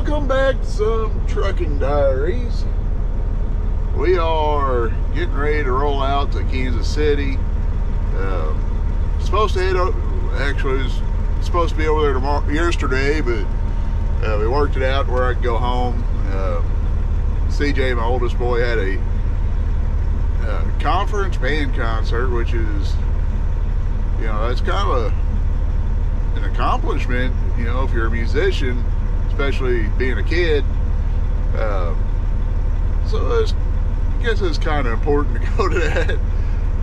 welcome back to some trucking diaries. We are getting ready to roll out to Kansas City. Uh, supposed to head up, actually, was supposed to be over there tomorrow, yesterday, but uh, we worked it out where I could go home. Uh, CJ, my oldest boy, had a uh, conference band concert, which is, you know, that's kind of a, an accomplishment, you know, if you're a musician, especially being a kid. Uh, so I guess it's kind of important to go to that.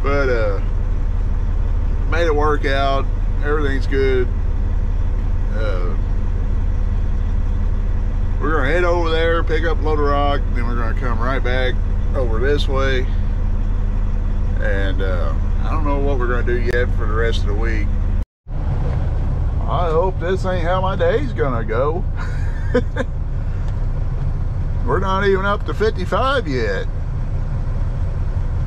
But uh, made it work out. Everything's good. Uh, we're gonna head over there, pick up a load of rock, then we're gonna come right back over this way. And uh, I don't know what we're gonna do yet for the rest of the week. I hope this ain't how my day's gonna go. we're not even up to 55 yet.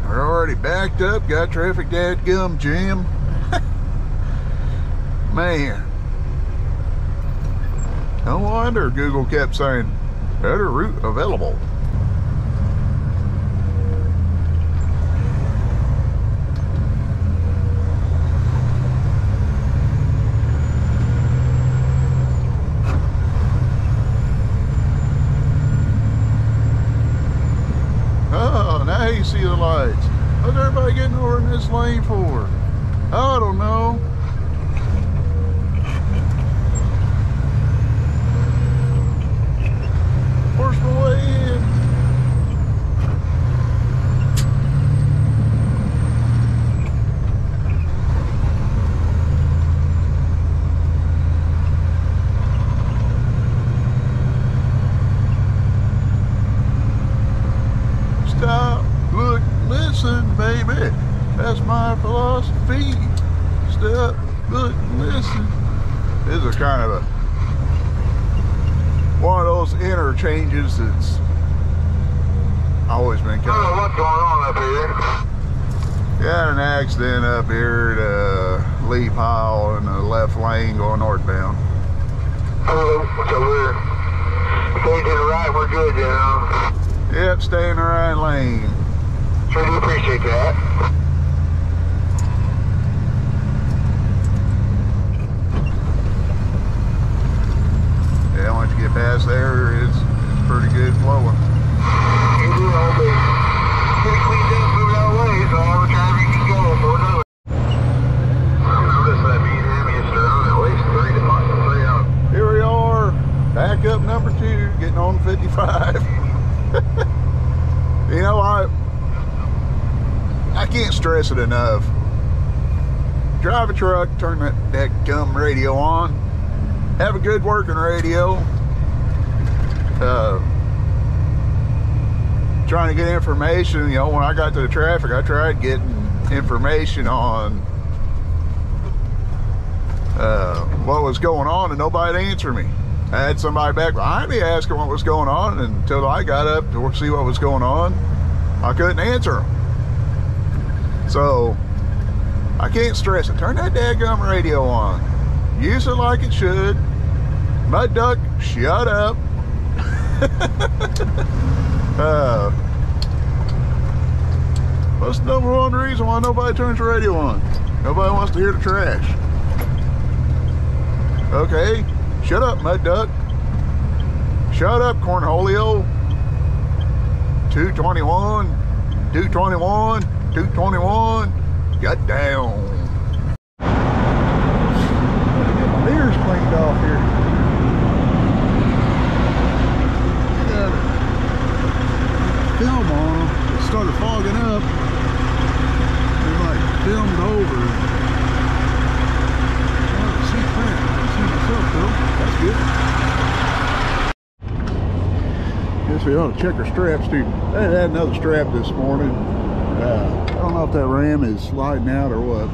We're already backed up, got traffic dad gum jam. Man. No wonder Google kept saying better route available. Oh, now you see the lights. What's everybody getting over in this lane for? I don't know. Force my way in. Stop, look, listen, baby. That's my philosophy. Stop, look, listen. This is kind of a one of those interchanges that's always been I don't kind know of. what's going on up here. Got an accident up here at uh, Lee Pile in the left lane going northbound. Oh, so we're staying to the right, we're good, you know. Yep, stay in the right lane. Sure do appreciate that. Yeah, once you get past there, it's, it's pretty good flowing. You do all the pretty cleaned up, moving out way, so all the traffic can go, so it. I've noticed that being heaviest around at least three to five, three out. Here we are, back up number two, getting on 55. you know, I I can't stress it enough. Drive a truck, turn that, that gum radio on, have a good working radio. Uh, trying to get information, you know, when I got to the traffic, I tried getting information on uh, what was going on and nobody answered me. I had somebody back behind me asking what was going on and until I got up to see what was going on, I couldn't answer them. So I can't stress it. Turn that dadgum radio on. Use it like it should. Mud duck, shut up. uh, what's the number one reason why nobody turns the radio on? Nobody wants to hear the trash. Okay, shut up, mud duck. Shut up, cornholio. 221, 221, 221. Get down. Get my ears cleaned off here. I got a film on them. It started fogging up. They like filmed over. Oh, see crap. I see myself though. That's we ought to check our straps too. I had another strap this morning. Uh, I don't know if that ram is sliding out or what.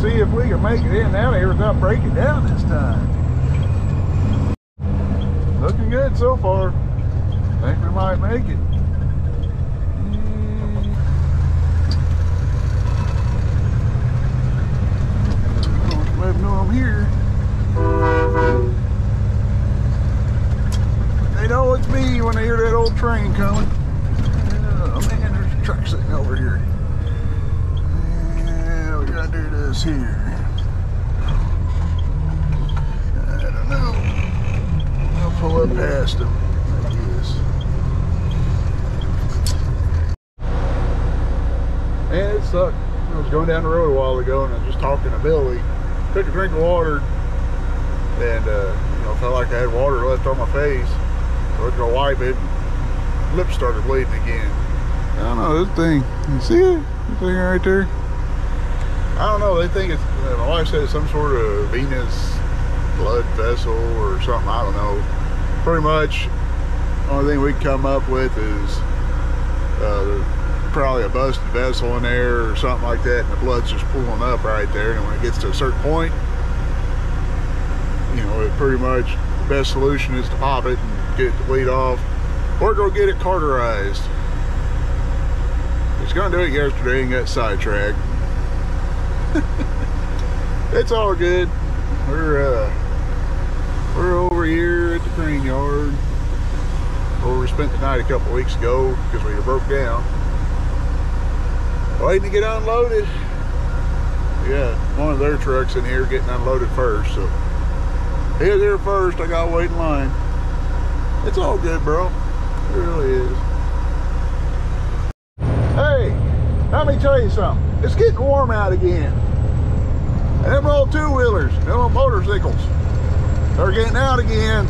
See if we can make it in out of here without breaking down this time. Looking good so far. Think we might make it. Let them know I'm here. Train coming. Oh man, there's a truck sitting over here. Yeah, we gotta do this here. I don't know. I'll pull up past I guess. Man, it sucked. I was going down the road a while ago and I was just talking to Billy. Took a drink of water and uh, you know, felt like I had water left on my face. So I was wipe it. Lips started bleeding again. I don't know, this thing, you see it? This thing right there? I don't know, they think it's, my wife said it's some sort of venous blood vessel or something, I don't know. Pretty much, only thing we can come up with is uh, probably a busted vessel in there or something like that, and the blood's just pooling up right there. And when it gets to a certain point, you know, it pretty much the best solution is to pop it and get the bleed off, or go get it cauterized. It's gonna do it yesterday and got sidetracked. it's all good. We're uh, we're over here at the crane yard where we spent the night a couple weeks ago because we broke down. Waiting to get unloaded. Yeah, one of their trucks in here getting unloaded first, so here there first. I got to wait in line. It's all good, bro. It really is. Hey, let me tell you something. It's getting warm out again. And them old two-wheelers, them old motorcycles, they're getting out again.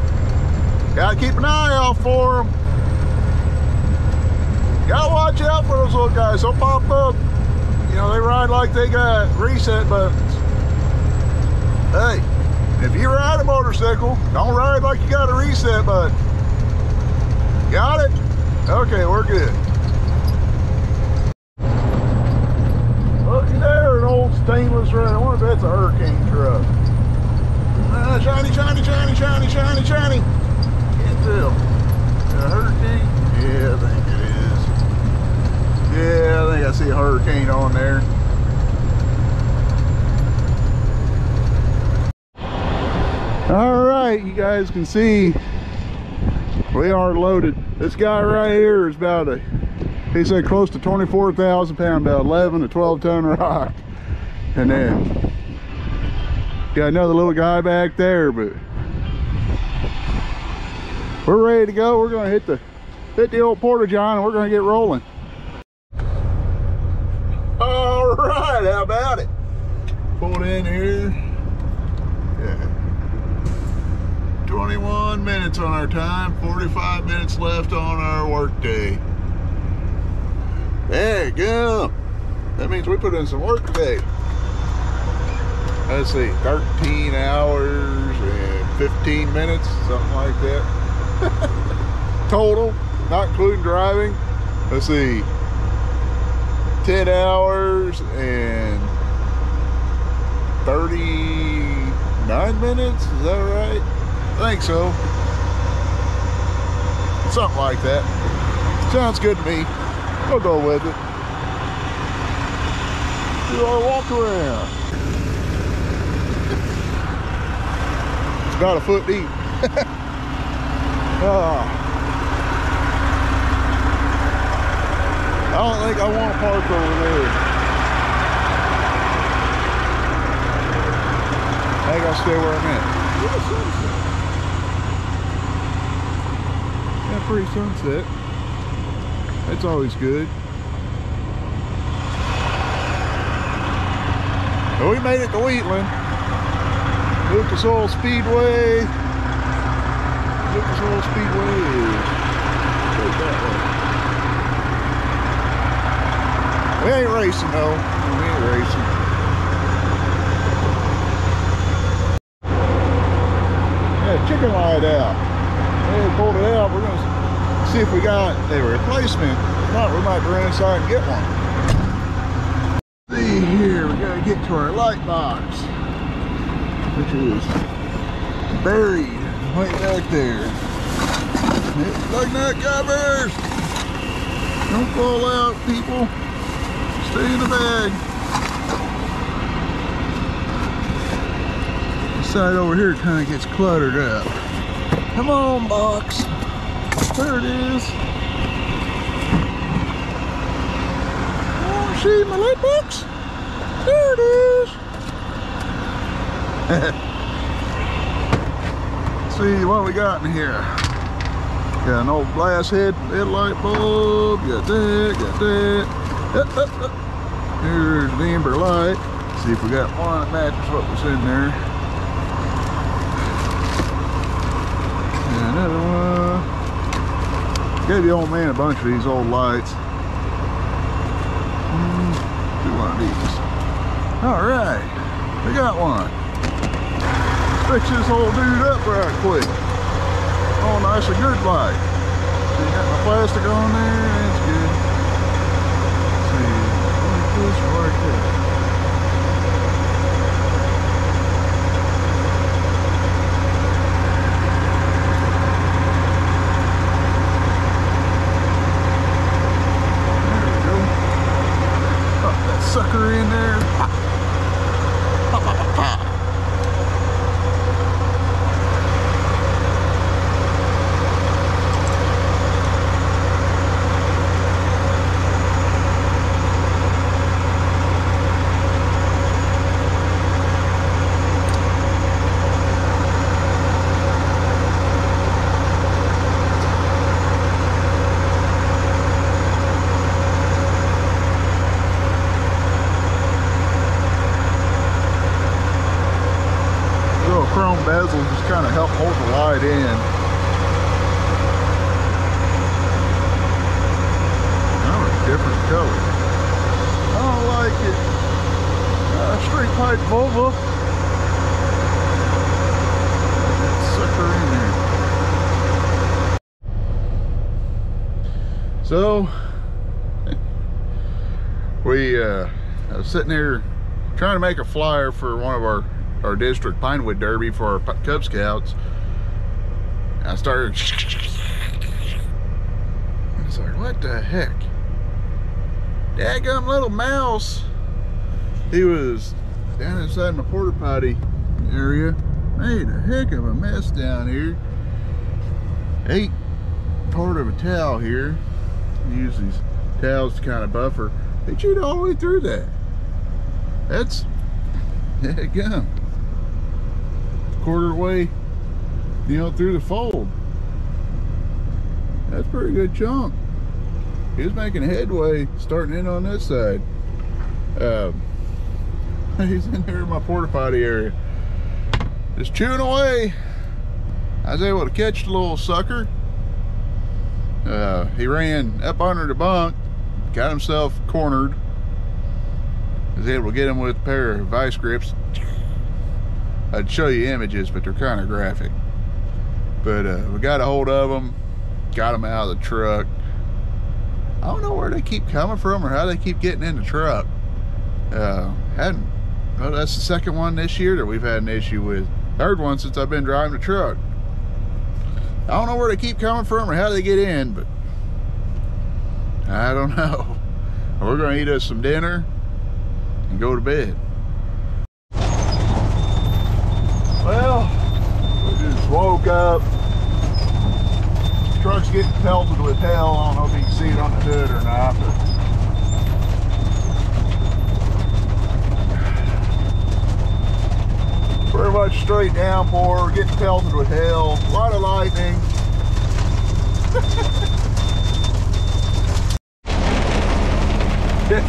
Gotta keep an eye out for them. Gotta watch out for those little guys. They'll pop up. You know, they ride like they got reset buttons. Hey, if you ride a motorcycle, don't ride like you got a reset button. Got it? Okay, we're good. Looky there, an old stainless run. I wonder if that's a hurricane truck. Uh, shiny, shiny, shiny, shiny, shiny, shiny. Can't tell. A hurricane? Yeah, I think it is. Yeah, I think I see a hurricane on there. All right, you guys can see we are loaded. This guy right here is about a, he said close to 24,000 pound, about 11 to 12 ton rock. And then got another little guy back there, but we're ready to go. We're gonna hit the hit the old porta john and we're gonna get rolling. All right, how about it? Pull in here. Yeah. 21 minutes on our time, 45 minutes left on our workday. There you go. That means we put in some work today. Let's see, 13 hours and 15 minutes, something like that. Total, not including driving. Let's see, 10 hours and 39 minutes, is that right? Think so. Something like that. Sounds good to me. We'll go with it. Do our walk around. It's about a foot deep. Ah. I don't think I want to park over there. I think I'll stay where I'm at. Yeah, pretty sunset. That's always good. So we made it to Wheatland. Lucas Oil Speedway. Lucas Oil Speedway. We ain't racing though. We ain't racing. Yeah, chicken light out. Pulled it out. We're gonna see if we got a replacement. If not, we might run inside and get one. See here, we gotta get to our light box, which is buried way back there. Lug nut covers! Don't fall out, people. Stay in the bag. This side over here kind of gets cluttered up. Come on, box there it is. Oh, see my light box? There it is. see what we got in here. Got an old glass head headlight bulb. Got that, got that. Uh, uh, uh. Here's the amber light. See if we got one that matches what was in there. Gave the old man a bunch of these old lights. Hmm, Do one of these. All right, we got one. Fix this old dude up right quick. Oh, nice and good light. See, got my plastic on there. That's good. Let's see, like this or like that. There we go. Pop that sucker in there. Pop. Pop, pop, pop, pop. little chrome bezel just kind of help light in. A different color. I don't like it. Uh, straight pipe Volvo. Sucker in there. So, we, uh, I was sitting here trying to make a flyer for one of our our district Pinewood Derby for our Cub Scouts. I started. I like, what the heck? Daggum little mouse. He was down inside my porta potty area. Made a heck of a mess down here. Ate part of a towel here. Use these towels to kind of buffer. They chewed all the way through that. That's gum quarter way, you know, through the fold. That's pretty good chunk. He was making headway starting in on this side. Um, he's in here in my porta potty area. Just chewing away. I was able to catch the little sucker. Uh, he ran up under the bunk, got himself cornered. Was able to get him with a pair of vice grips. I'd show you images, but they're kind of graphic. But uh, we got a hold of them, got them out of the truck. I don't know where they keep coming from or how they keep getting in the truck. Uh, hadn't. Well, that's the second one this year that we've had an issue with. Third one since I've been driving the truck. I don't know where they keep coming from or how they get in, but I don't know. We're gonna eat us some dinner and go to bed. Well, we up. Truck's getting pelted with hell. I don't know if you can see it on the hood or not, but pretty much straight downpour, getting pelted with hell. A lot of lightning.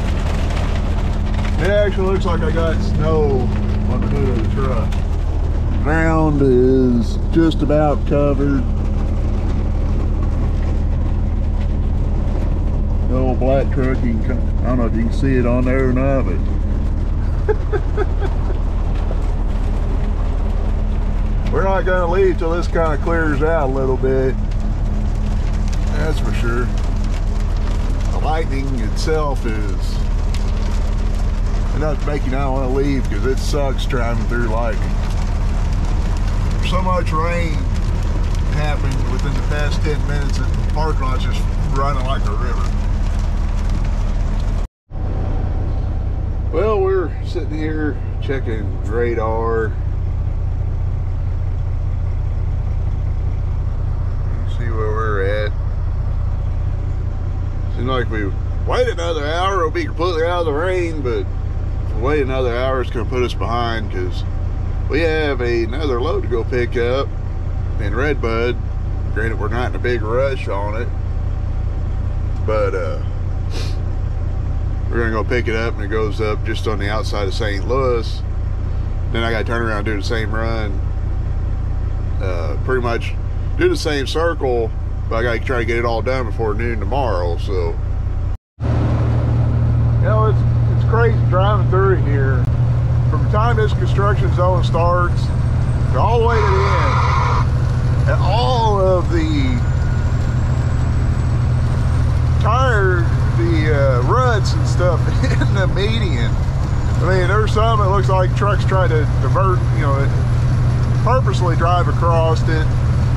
It actually looks like I got snow on the hood of the truck. Ground is just about covered. The old black truck, you can, I don't know if you can see it on there or not, but we're not gonna leave till this kind of clears out a little bit. That's for sure. The lightning itself is enough to make you not want to leave because it sucks driving through lightning. So much rain happened within the past 10 minutes that the parking lot's just running like a river. Well, we're sitting here checking radar. See where we're at. Seems like we wait another hour, it'll be completely out of the rain, but wait another hour, it's going to put us behind because we have another load to go pick up in Red Bud. Granted, we're not in a big rush on it, but uh, we're to go pick it up and it goes up just on the outside of St. Louis. Then I got to turn around and do the same run. Uh, pretty much do the same circle, but I got to try to get it all done before noon tomorrow. So, you know, it's it's crazy driving through here. From the time this construction zone starts all the way to the end, and all of the tire, the uh, ruts and stuff in the median. I mean, there's some it looks like trucks try to divert, you know, purposely drive across it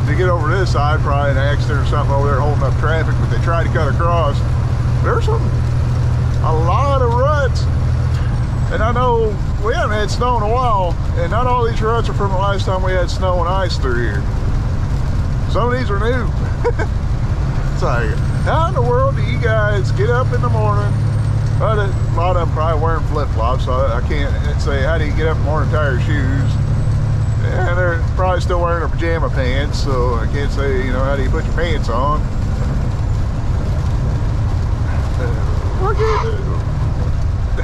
to get over this side, probably an accident or something over there holding up traffic, but they try to cut across. There's some, a lot of ruts. And I know we haven't had snow in a while, and not all these ruts are from the last time we had snow and ice through here. Some of these are new. it's like, how in the world do you guys get up in the morning? But a lot of them probably wearing flip-flops, so I can't say, how do you get up in the morning tire shoes? And they're probably still wearing their pajama pants, so I can't say, you know, how do you put your pants on? Look at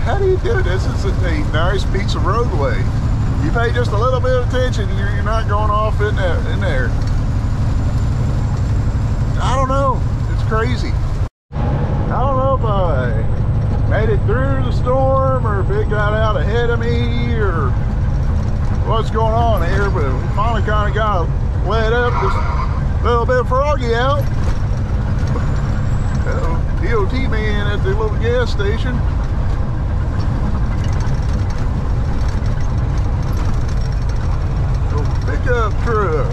How do you do this? It's a nice piece of roadway. You pay just a little bit of attention, you're, not going off in there, in there. I don't know. It's crazy. I don't know if I made it through the storm or if it got out ahead of me or what's going on here, but we finally kind of got let up just a little bit froggy out. DOT man at the little gas station. Little pickup truck.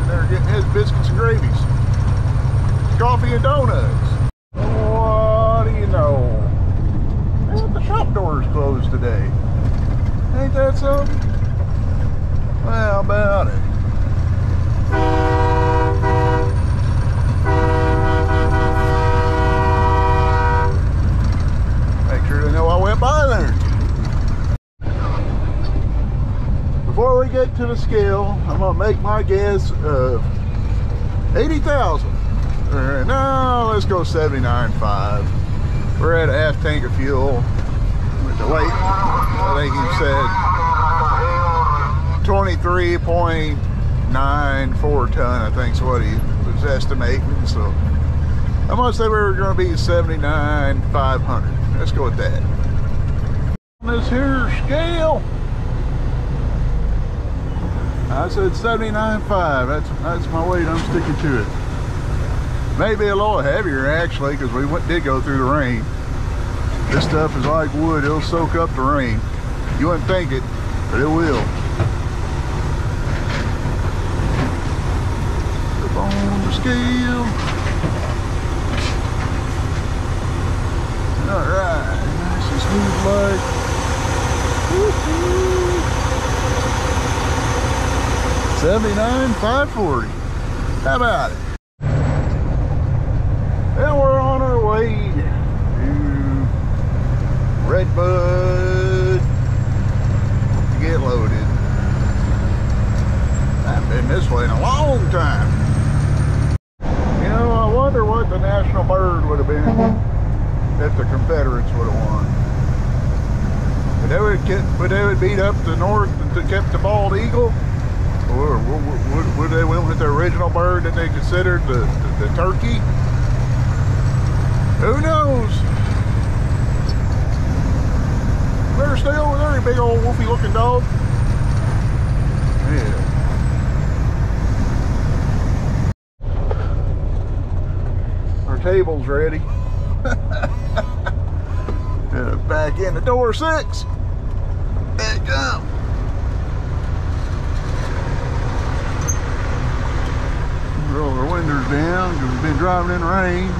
In there getting his biscuits and gravies. Coffee and donuts. What do you know? the shop doors closed today. Ain't that something? Well, how about it? Make sure they know I went by there. Before we get to scale, I'm gonna make my guess of 80,000. Uh, no, let's go 79.5. We're at a half tank of fuel with the weight. I think he said 23.94 ton, I think is what he was estimating. So I'm gonna say we are gonna be 79,500. Let's go with that. On This here scale. I said 79.5. That's that's my weight. I'm sticking to it. Maybe a little heavier actually, because we went, did go through the rain. This stuff is like wood, it'll soak up the rain. You wouldn't think it, but it will. Up on the scale. All right, nice and smooth like. Seventy-nine, five forty. How about it? And we're on our way to Red Bud to get loaded. I've been this way in a long time. You know, I wonder what the national bird would have been if the Confederates would have won. Would they would, get, would they would beat up the North and kept the bald eagle? Or would, they went with the original bird that they considered the, the, the turkey? Who knows? Better stay over there, big old wolfy looking dog. Yeah. Our table's ready. Back in the door six. Back up. Roll our windows down because we've been driving in the rain.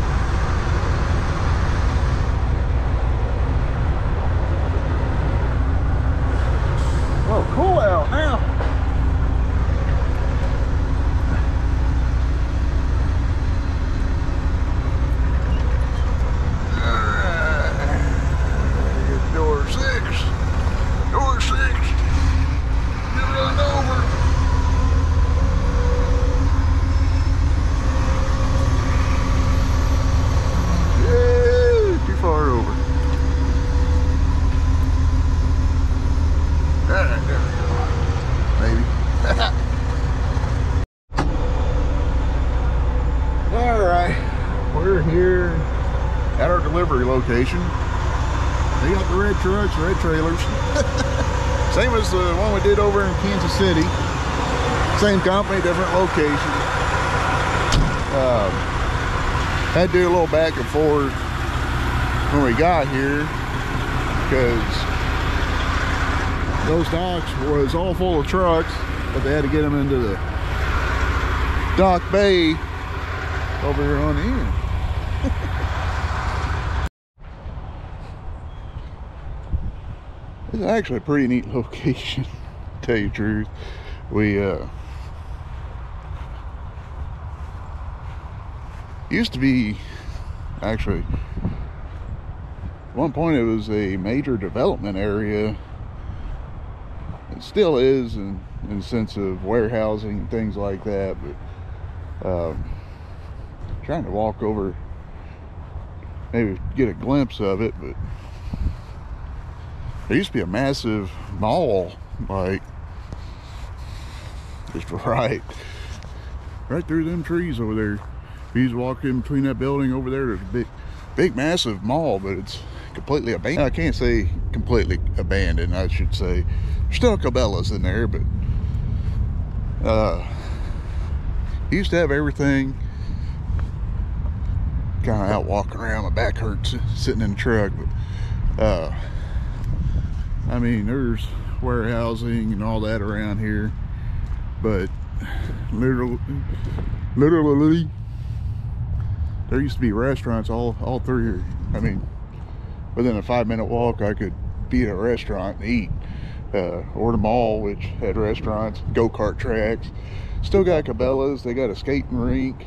Oh, cool out now. Location. They got the red trucks, red trailers. Same as the one we did over in Kansas City. Same company, different location. Um, had to do a little back and forth when we got here because those docks was all full of trucks, but they had to get them into the dock bay over here on the end. It's actually a pretty neat location, to tell you the truth. We uh, used to be actually at one point it was a major development area. It still is in, in the sense of warehousing and things like that, but um, trying to walk over maybe get a glimpse of it, but there used to be a massive mall, like just right, right through them trees over there. If you just walk in between that building over there, there's a big, big, massive mall, but it's completely abandoned. I can't say completely abandoned. I should say there's still Cabela's in there, but uh, used to have everything. Kind of out walking around. My back hurts sitting in the truck, but. Uh, I mean, there's warehousing and all that around here, but literally, literally, there used to be restaurants all all through here. I mean, within a five minute walk, I could be at a restaurant and eat. Uh, or the mall, which had restaurants, go kart tracks. Still got Cabela's. They got a skating rink.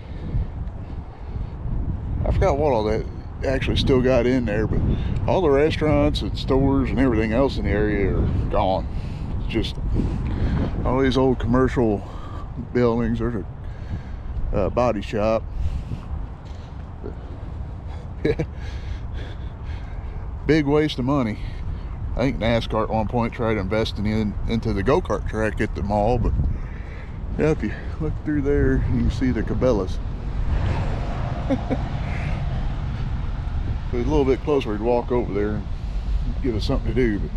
I forgot what all that actually still got in there, but all the restaurants and stores and everything else in the area are gone. It's just all these old commercial buildings. There's a uh, body shop. Big waste of money. I think NASCAR at one point tried investing in into the go-kart track at the mall, but yeah, if you look through there, you can see the Cabela's. But a little bit closer, we'd walk over there and give us something to do. But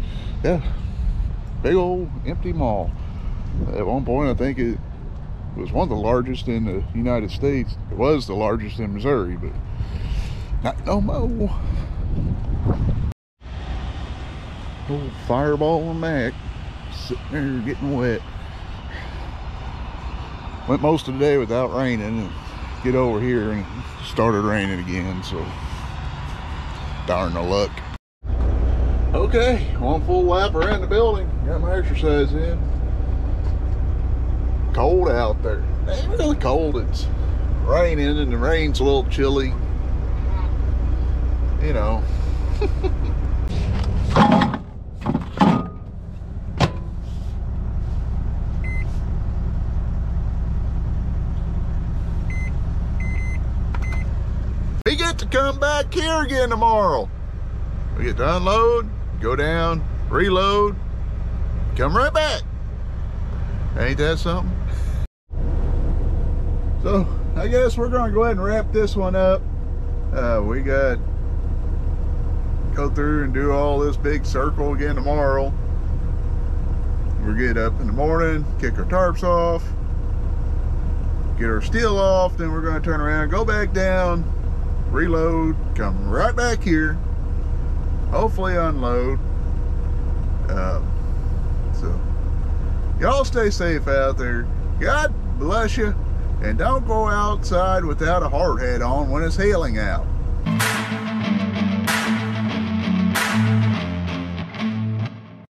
yeah, big old empty mall. At one point, I think it was one of the largest in the United States. It was the largest in Missouri, but not no more. Old fireball and Mac sitting there getting wet. Went most of the day without raining and get over here and started raining again, so darn no luck. Okay, one full lap around the building. Got my exercise in. Cold out there. It ain't really cold. It's raining and the rain's a little chilly. You know. come back here again tomorrow. We get to unload, go down, reload, come right back. Ain't that something? So I guess we're gonna go ahead and wrap this one up. Uh, we got go through and do all this big circle again tomorrow. We'll get up in the morning, kick our tarps off, get our steel off, then we're gonna turn around, go back down, reload, come right back here, hopefully unload. Uh, so, y'all stay safe out there. God bless you, and don't go outside without a hard hat on when it's hailing out.